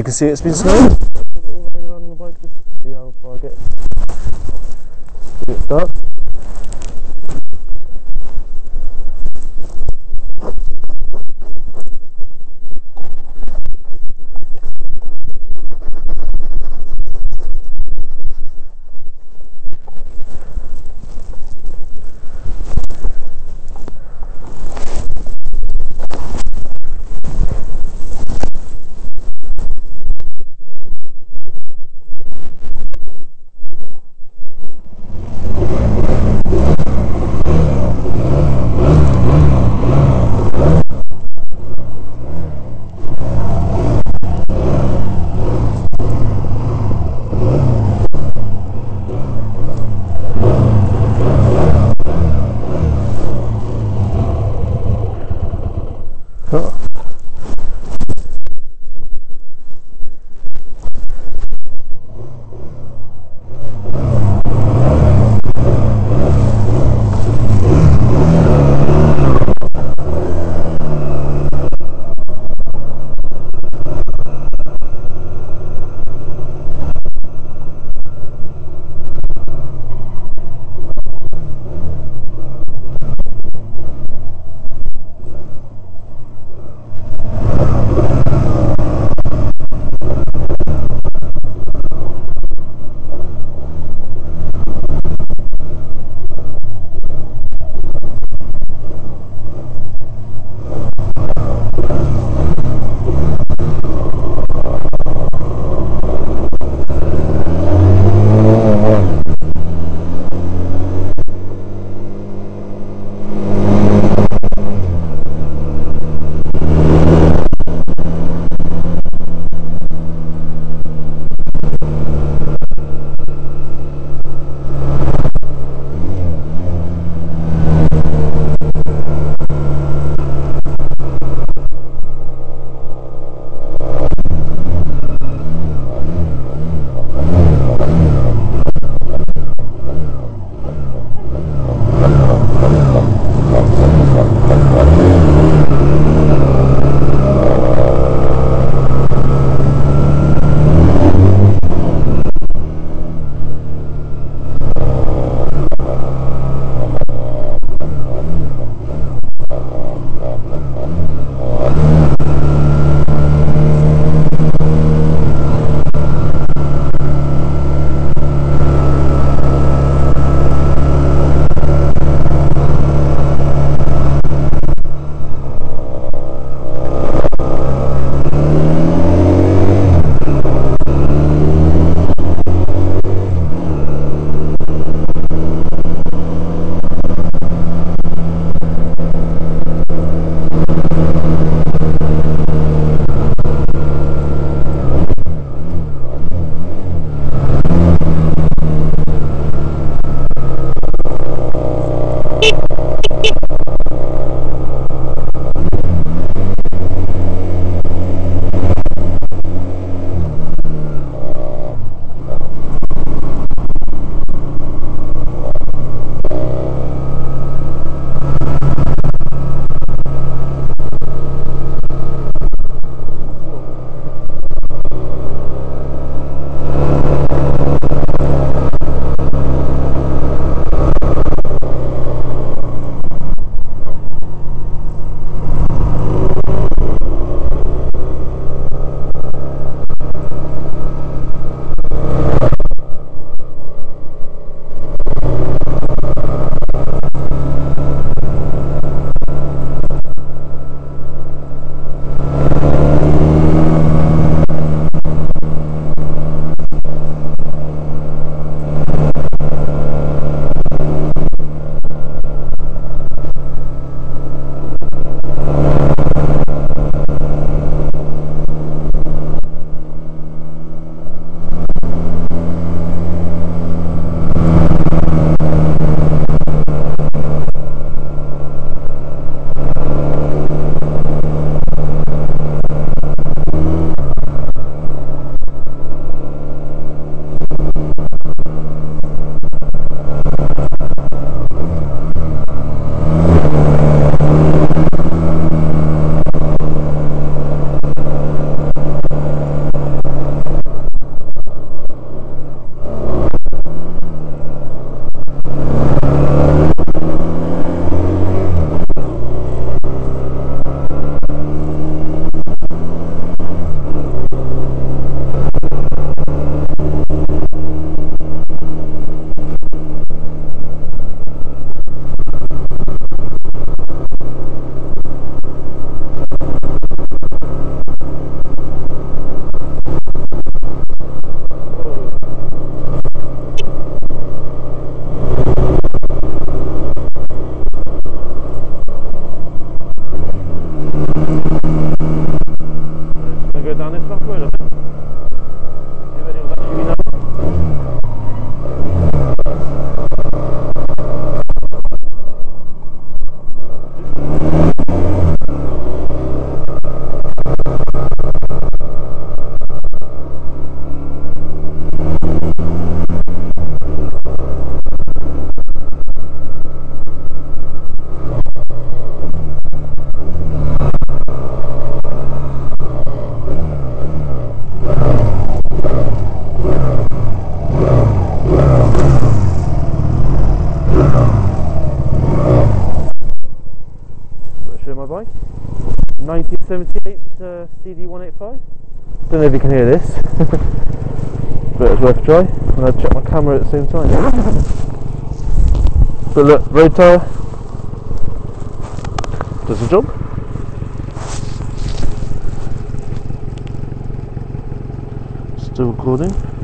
you can see, it's been snowing. 1978 uh, CD185. Don't know if you can hear this, but it's worth a try. And I'll check my camera at the same time. but look, road tyre does the job. Still recording.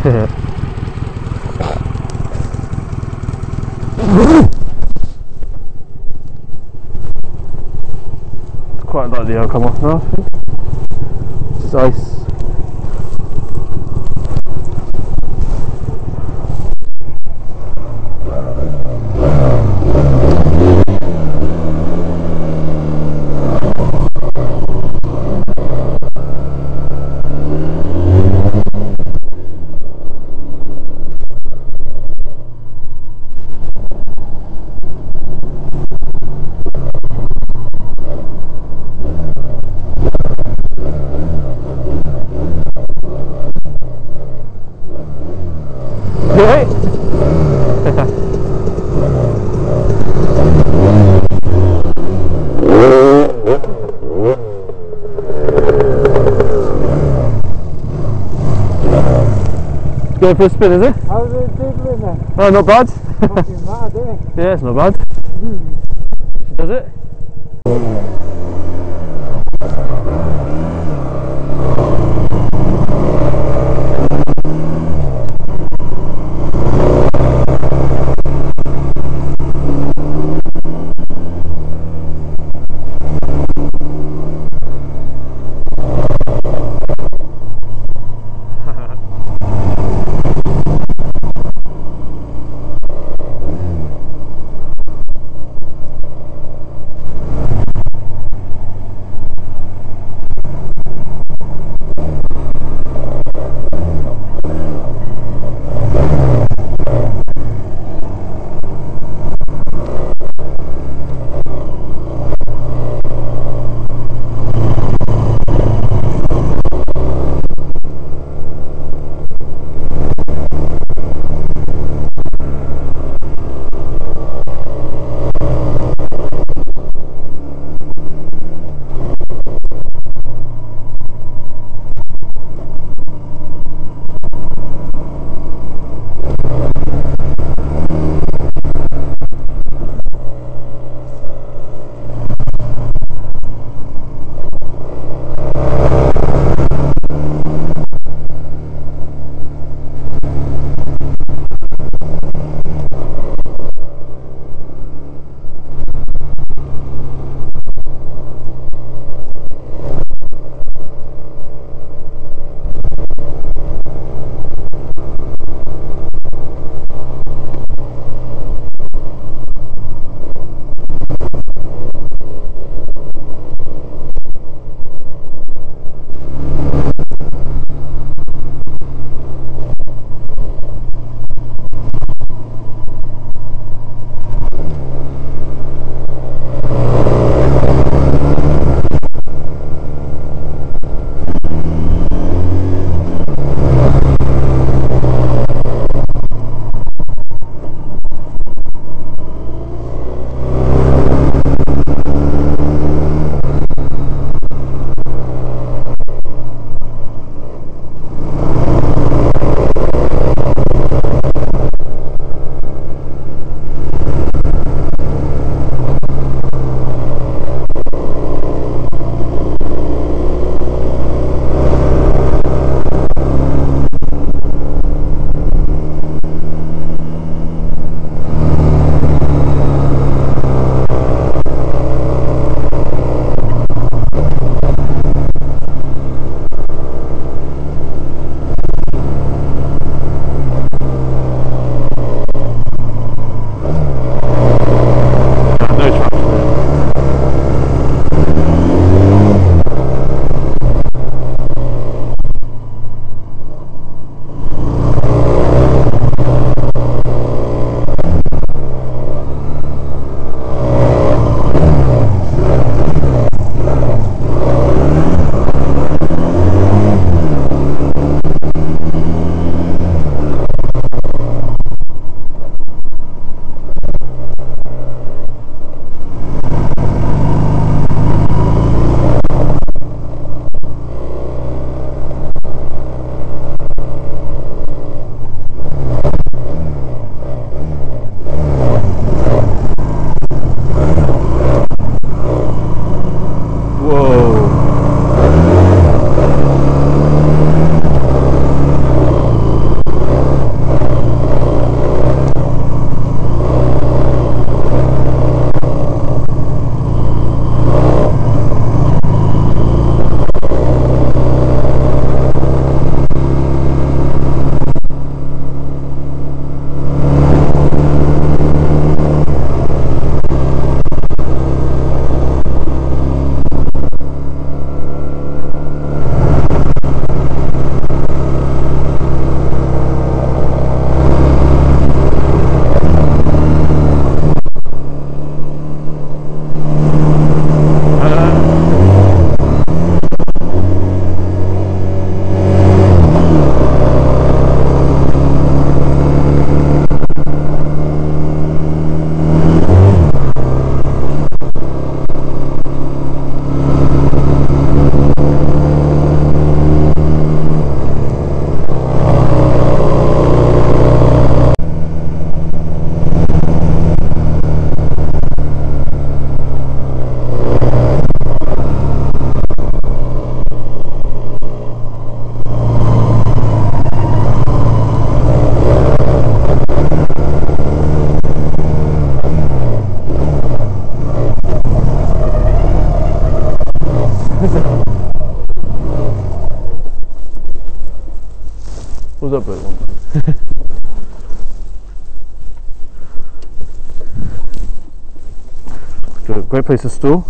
Quite likely I'll come off now. I think. It's ice. Alright? Going for a spin, is it? How's it there? Oh, not bad. Fucking mad, isn't eh? yeah, it's not bad. What's up everyone? great place to stool.